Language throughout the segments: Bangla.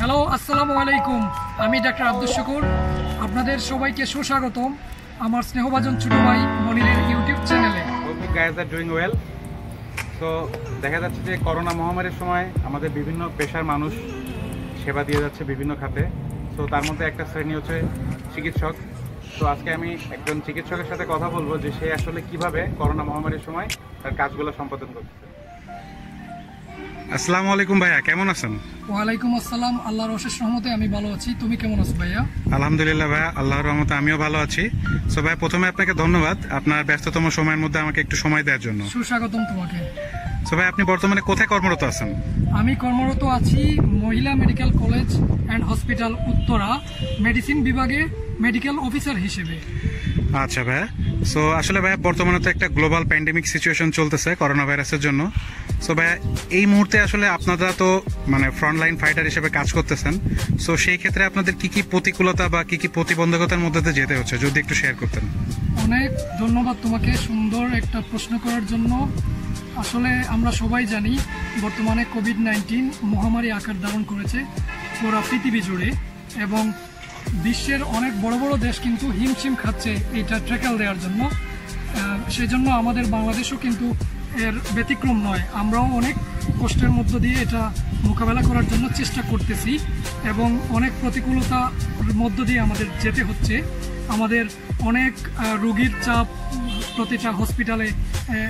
হ্যালো আসসালামু আলাইকুম। আমি ডাক্তার আব্দুল শুকুর। আপনাদের সবাইকে সুস্বাগতম আমার স্নেহভাজন ছোট ভাই মনিরের ইউটিউব চ্যানেলে। গাইজ আর ডুইং ওয়েল তো দেখা যাচ্ছে যে করোনা মহামারীর সময় আমাদের বিভিন্ন পেশার মানুষ সেবা দিয়ে যাচ্ছে বিভিন্ন খাতে। তো তার মধ্যে একটা শ্রেণি হচ্ছে চিকিৎসক। তো আজকে আমি একজন চিকিৎসকের সাথে কথা বলব যে সে আসলে কীভাবে করোনা মহামারীর সময় তার কাজগুলো সম্পাদন করতেছে আসসালামু আলাইকুম ভাইয়া কেমন আছেন? ওয়ালাইকুম আসসালাম আল্লাহর অশেষ রহমতে আমি ভালো আছি। তুমি কেমন আছো ভাইয়া? আলহামদুলিল্লাহ ভাইয়া আল্লাহর রহমতে আমিও ভালো আছি। সো ভাই প্রথমে আপনাকে ধন্যবাদ আপনার ব্যস্ততম সময়ের মধ্যে আমাকে একটু সময় দেওয়ার জন্য। সুস্বাগতম তোমাকে। সো ভাই আপনি বর্তমানে কোথায় কর্মরত আছেন? আমি কর্মরত আছি মহিলা medical college and hospital Uttara medicine বিভাগে মেডিকেল অফিসার হিসেবে। আচ্ছা ভাইয়া সো আসলে ভাইয়া বর্তমানে তো একটা গ্লোবাল প্যান্ডেমিক সিচুয়েশন চলতেছে করোনা ভাইরাসের জন্য। সো ভাইয়া, এই মুহূর্তে আসলে আপনারা তো মানে ফ্রন্টলাইন ফাইটার হিসেবে কাজ করতেছেন। সো সেই ক্ষেত্রে আপনাদের কি কি প্রতিকূলতা বা কি কি প্রতিবন্ধকতার মধ্যে দিয়ে যেতে হচ্ছে, যদি একটু শেয়ার করতেন। অনেক ধন্যবাদ তোমাকে সুন্দর একটা প্রশ্ন করার জন্য। আসলে আমরা সবাই জানি, বর্তমানে কোভিড নাইন্টিন মহামারী আকার ধারণ করেছে পুরা পৃথিবী জুড়ে এবং বিশ্বের অনেক বড় বড় দেশ কিন্তু হিমশিম খাচ্ছে এইটা ট্রেকাল দেওয়ার জন্য। সেজন্য আমাদের বাংলাদেশও কিন্তু এর ব্যতিক্রম নয়। আমরাও অনেক কষ্টের মধ্য দিয়ে এটা মোকাবেলা করার জন্য চেষ্টা করতেছি এবং অনেক প্রতিকূলতার মধ্য দিয়ে আমাদের যেতে হচ্ছে। আমাদের অনেক রোগীর চাপ প্রতিটা হসপিটালে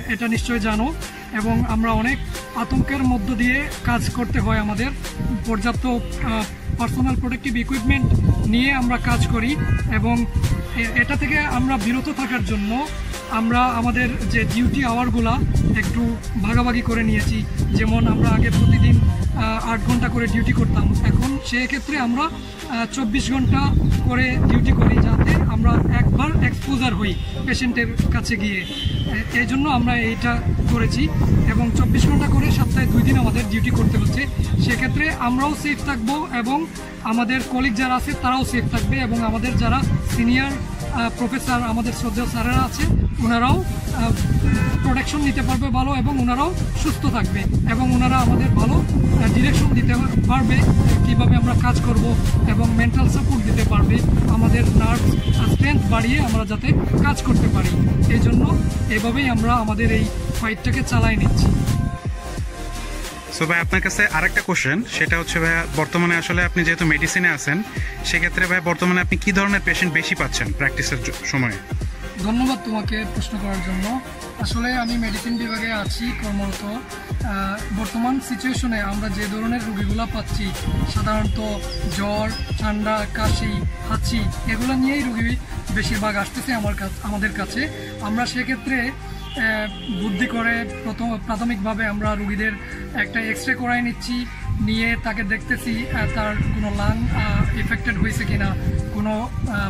এটা নিশ্চয় জানো। এবং আমরা অনেক আতঙ্কের মধ্য দিয়ে কাজ করতে হয় আমাদের। পর্যাপ্ত পার্সোনাল প্রোটেক্টিভ ইকুইপমেন্ট নিয়ে আমরা কাজ করি এবং এটা থেকে আমরা বিরত থাকার জন্য আমরা আমাদের যে ডিউটি আওয়ারগুলা একটু ভাগাভাগি করে নিয়েছি। যেমন আমরা আগে প্রতিদিন আট ঘণ্টা করে ডিউটি করতাম। এখন সেক্ষেত্রে আমরা চব্বিশ ঘণ্টা করে ডিউটি করি যাতে আমরা একবার এক্সপোজার হই পেশেন্টের কাছে গিয়ে। এই জন্য আমরা এইটা করেছি এবং চব্বিশ ঘণ্টা করে সপ্তাহে দুই দিন আমাদের ডিউটি করতে হচ্ছে। সেক্ষেত্রে আমরাও সেফ থাকব এবং আমাদের কলিগ যারা আছে তারাও সেফ থাকবে এবং আমাদের যারা সিনিয়র প্রফেসর আমাদের শ্রদ্ধেয় স্যারেরা আছে ওনারাও প্রোটেকশন নিতে পারবে ভালো এবং ওনারাও সুস্থ থাকবে এবং ওনারা আমাদের ভালো ডিরেকশন দিতে পারবে, কীভাবে আমরা কাজ করব এবং মেন্টাল সাপোর্ট দিতে পারবে, আমাদের নার্ভ স্ট্রেংথ বাড়িয়ে আমরা যাতে কাজ করতে পারি। এই জন্য এভাবেই আমরা আমাদের এই ফাইটটাকে চালাই নিচ্ছি। সো ভাই, আপনার কাছে আরেকটা কোশ্চেন সেটা হচ্ছে, ভাই, বর্তমানে আসলে আপনি যেহেতু মেডিসিনে আছেন, সেক্ষেত্রে, ভাই, বর্তমানে আপনি কি ধরনের পেশেন্ট বেশি পাচ্ছেন প্র্যাকটিসের সময়ে? ধন্যবাদ তোমাকে প্রশ্ন করার জন্য। আসলে আমি মেডিসিন বিভাগে আছি, কর্মরত। বর্তমান সিচুয়েশনে আমরা যে ধরনের রুগীগুলো পাচ্ছি, সাধারণত জ্বর, ঠান্ডা, কাশি, হাঁচি, এগুলো নিয়েই রুগী বেশিরভাগ আসতেছে আমার কাছে আমাদের কাছে। আমরা সেক্ষেত্রে বুদ্ধি করে প্রথম প্রাথমিকভাবে আমরা রুগীদের একটা এক্স রে করাই নিচ্ছি। নিয়ে তাকে দেখতেছি তার কোনো লাং এফেক্টেড হয়েছে কিনা, কোনো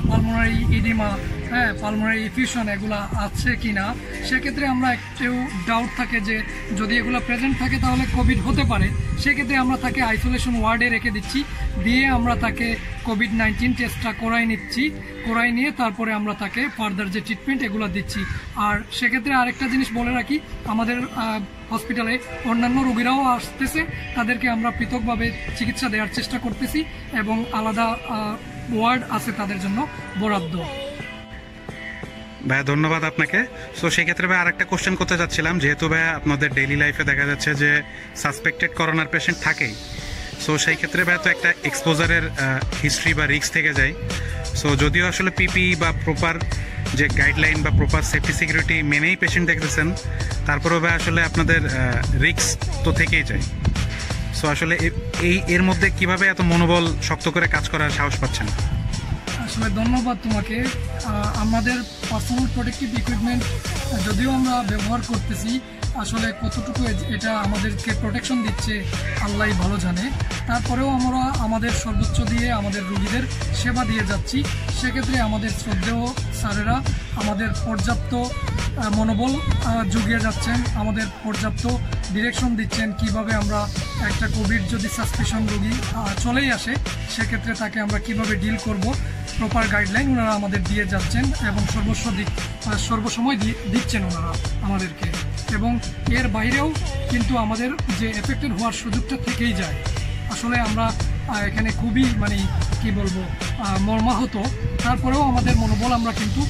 পালমোনারি ইডিমা হ্যাঁ পালমোনারি ইফিউশন এগুলা আছে কি না সেক্ষেত্রে আমরা একটু ডাউট থাকে যে যদি এগুলো প্রেজেন্ট থাকে তাহলে কোভিড হতে পারে। সেক্ষেত্রে আমরা তাকে আইসোলেশন ওয়ার্ডে রেখে দিচ্ছি, দিয়ে আমরা তাকে কোভিড নাইন্টিন টেস্টটা করাই নিচ্ছি, করাই নিয়ে তারপরে আমরা তাকে ফার্দার যে ট্রিটমেন্ট এগুলো দিচ্ছি। আর সেক্ষেত্রে আরেকটা জিনিস বলে রাখি, আমাদের হসপিটালে অন্যান্য রোগীরাও আসতেছে। তাদেরকে আমরা পৃথকভাবে চিকিৎসা দেওয়ার চেষ্টা করতেছি এবং আলাদা ওয়ার্ড আছে তাদের জন্য বরাদ্দ। ভাইয়া, ধন্যবাদ আপনাকে। সো সেক্ষেত্রে ভাই আরেকটা কোশ্চেন করতে চাচ্ছিলাম। যেহেতু ভাইয়া আপনাদের ডেইলি লাইফে দেখা যাচ্ছে যে সাসপেক্টেড করোনার পেশেন্ট থাকেই। সো সেই ক্ষেত্রে ভাইয়া তো একটা এক্সপোজারের হিস্ট্রি বা রিস্ক থেকে যায়। সো যদিও আসলে পিপি বা প্রপার যে গাইডলাইন বা প্রপার সেফটি সিকিউরিটি মেনেই পেশেন্ট দেখতেছেন, তারপরেও আসলে আপনাদের রিক্স তো থেকেই যায়। সো আসলে এই, এর মধ্যে কীভাবে এত মনোবল শক্ত করে কাজ করার সাহস পাচ্ছেন? আসলে ধন্যবাদ তোমাকে। আমাদের পার্সোনাল প্রোটেক্টিভ ইকুইপমেন্ট যদিও আমরা ব্যবহার করতেছি আসলে কতটুকু এটা আমাদেরকে প্রোটেকশন দিচ্ছে, আল্লাহ ভালো জানে। তারপরেও আমরা আমাদের সর্বোচ্চ দিয়ে আমাদের রুগীদের সেবা দিয়ে যাচ্ছি। সেক্ষেত্রে আমাদের শ্রদ্ধেয় স্যারেরা আমাদের পর্যাপ্ত মনোবল জুগিয়ে যাচ্ছেন। আমাদের পর্যাপ্ত ডিরেকশন দিচ্ছেন কীভাবে আমরা একটা কোভিড যদি সাসপেশন রোগী চলেই আসে, সেক্ষেত্রে তাকে আমরা কীভাবে ডিল করব? প্রপার গাইডলাইন ওনারা আমাদের দিয়ে যাচ্ছেন এবং সর্বস্ব দিক সর্বসময় দিচ্ছেন ওনারা আমাদেরকে। এবং এর বাইরেও কিন্তু আমাদের যে এফেক্টেড হওয়ার সুযোগটা থেকেই যায়। আসলে আমরা এখানে খুবই মানে কি বলব মর্মাহত। তারপরেও আমাদের মনোবল আমরা কিন্তু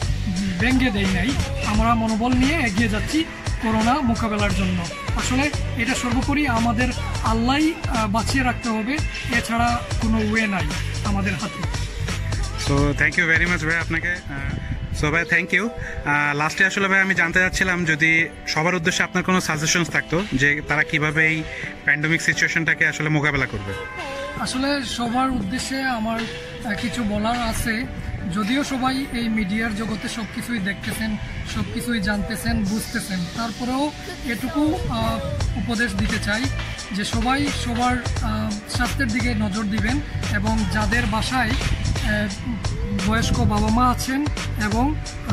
ভেঙ্গে দেই নাই। আমরা মনোবল নিয়ে এগিয়ে যাচ্ছি করোনা মোকাবেলার জন্য। আসলে এটা সর্বোপরি আমাদের আল্লাহ বাঁচিয়ে রাখতে হবে। এছাড়া কোনো ওয়ে নাই আমাদের হাতে। So thank you very much ভাই আপনাকে। সো ভাই থ্যাংক ইউ লাস্টে আসলে ভাই, আমি জানতে চাচ্ছিলাম যদি সবার উদ্দেশ্যে আপনার কোনো সাজেশনস থাকতো যে তারা কীভাবে এই প্যান্ডমিক সিচুয়েশনটাকে আসলে মোকাবেলা করবে? আসলে সবার উদ্দেশ্যে আমার কিছু বলার আছে। যদিও সবাই এই মিডিয়ার জগতে সব কিছুই দেখতেছেন সব কিছুই জানতেছেন, বুঝতেছেন। তারপরেও এটুকু উপদেশ দিতে চাই যে সবাই সবার স্বাস্থ্যের দিকে নজর দিবেন এবং যাদের বাসায় বয়স্ক বাবা মা আছেন এবং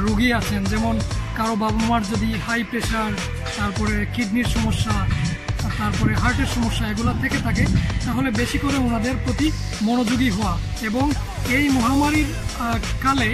রুগী আছেন। যেমন কারও বাবা মার যদি হাই প্রেশার তারপরে কিডনির সমস্যা, তারপরে হার্টের সমস্যা এগুলো থেকে থাকে, তাহলে বেশি করে ওনাদের প্রতি মনোযোগী হওয়া। এবং এই মহামারীর কালে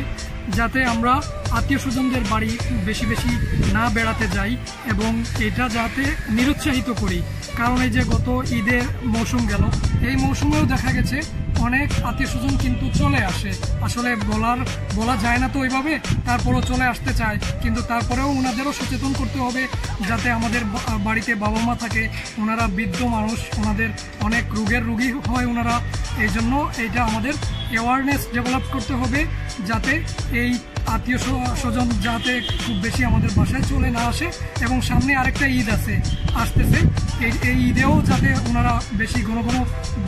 যাতে আমরা আত্মীয় স্বজনদের বাড়ি বেশি বেশি না বেড়াতে যাই এবং এটা যাতে নিরুৎসাহিত করি। কারণ এই যে গত ঈদের মৌসুম গেল, এই মৌসুমেও দেখা গেছে অনেক আত্মীয় স্বজন কিন্তু চলে আসে। আসলে বলার, বলা যায় না তো ওইভাবে, তারপরেও চলে আসতে চায়। কিন্তু তারপরেও ওনাদেরও সচেতন করতে হবে, যাতে আমাদের বাড়িতে বাবা মা থাকে ওনারা বৃদ্ধ মানুষ ওনাদের অনেক রোগের রুগী হয় ওনারা এই জন্য এইটা আমাদের অ্যাওয়ারনেস ডেভেলপ করতে হবে, যাতে এই আত্মীয় স্বজন যাতে খুব বেশি আমাদের বাসায় চলে না আসে এবং সামনে আরেকটা ঈদ আছে, আসতেছে। এই এই ঈদেও যাতে ওনারা বেশি ঘন ঘন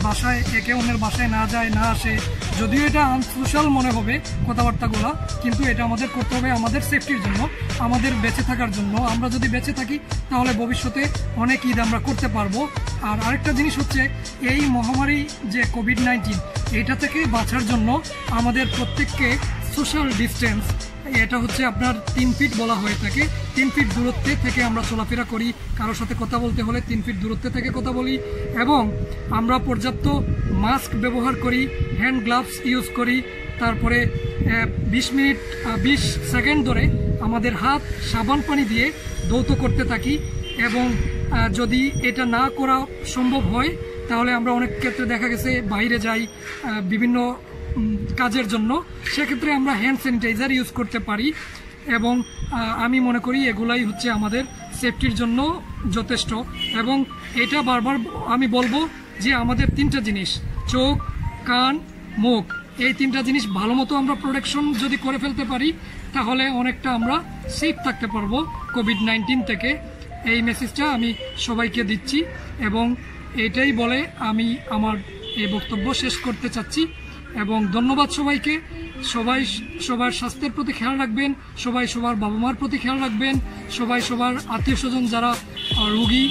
বাসায়, একে অন্যের বাসায় না যায়, না আসে। যদিও এটা আনসোশ্যাল মনে হবে কথাবার্তাগুলো, কিন্তু এটা আমাদের করতে হবে আমাদের সেফটির জন্য, আমাদের বেঁচে থাকার জন্য। আমরা যদি বেঁচে থাকি, তাহলে ভবিষ্যতে অনেক ঈদ আমরা করতে পারব। আর আরেকটা জিনিস হচ্ছে, এই মহামারী যে কোভিড নাইন্টিন এটা থেকে বাঁচার জন্য আমাদের প্রত্যেককে সোশ্যাল ডিস্টেন্স, এটা হচ্ছে আপনার তিন ফিট বলা হয়ে থাকে। তিন ফিট দূরত্বে থেকে আমরা চলাফেরা করি কারোর সাথে কথা বলতে হলে তিন ফিট দূরত্বে থেকে কথা বলি এবং আমরা পর্যাপ্ত মাস্ক ব্যবহার করি, হ্যান্ড গ্লাভস ইউজ করি। তারপরে বিশ মিনিট বিশ সেকেন্ড ধরে আমাদের হাত সাবান পানি দিয়ে দৌত করতে থাকি এবং যদি এটা না করা সম্ভব হয়, তাহলে আমরা অনেক ক্ষেত্রে দেখা গেছে বাইরে যাই বিভিন্ন কাজের জন্য, সেক্ষেত্রে আমরা হ্যান্ড স্যানিটাইজার ইউজ করতে পারি এবং আমি মনে করি এগুলাই হচ্ছে আমাদের সেফটির জন্য যথেষ্ট এবং এটা বারবার আমি বলব যে আমাদের তিনটা জিনিস, চোখ, কান, মুখ, এই তিনটা জিনিস ভালো মতো আমরা প্রোটেকশন যদি করে ফেলতে পারি, তাহলে অনেকটা আমরা সেফ থাকতে পারব কোভিড নাইন্টিন থেকে। এই মেসেজটা আমি সবাইকে দিচ্ছি এবং এটাই বলে আমি আমার এই বক্তব্য শেষ করতে চাচ্ছি। এবং ধন্যবাদ সবাইকে। সবাই সবার স্বাস্থ্যের প্রতি খেয়াল রাখবেন, সবাই সবার বাবা মার প্রতি খেয়াল রাখবেন, সবাই সবার আত্মীয় স্বজন যারা রোগী,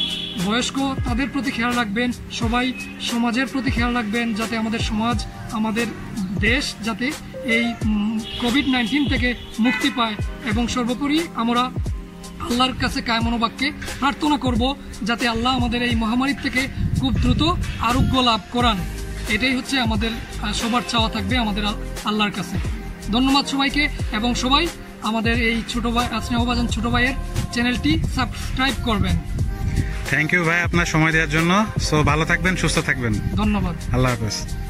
বয়স্ক, তাদের প্রতি খেয়াল রাখবেন, সবাই সমাজের প্রতি খেয়াল রাখবেন যাতে আমাদের সমাজ, আমাদের দেশ যাতে এই কোভিড নাইন্টিন থেকে মুক্তি পায় এবং সর্বোপরি আমরা আল্লাহর কাছে কায়মনোবাক্যে প্রার্থনা করব যাতে আল্লাহ আমাদের এই মহামারীর থেকে খুব দ্রুত আরোগ্য লাভ করান। এটাই হচ্ছে আমাদের সবার চাওয়া থাকবে আমাদের আল্লাহর কাছে। ধন্যবাদ সবাইকে এবং সবাই আমাদের এই ছোটো ভাই স্নেহবাজন ছোটো ভাইয়ের চ্যানেলটি সাবস্ক্রাইব করবেন। থ্যাংক ইউ ভাই আপনার সময় দেওয়ার জন্য। সো ভালো থাকবেন সুস্থ থাকবেন। ধন্যবাদ। আল্লাহ হাফেজ।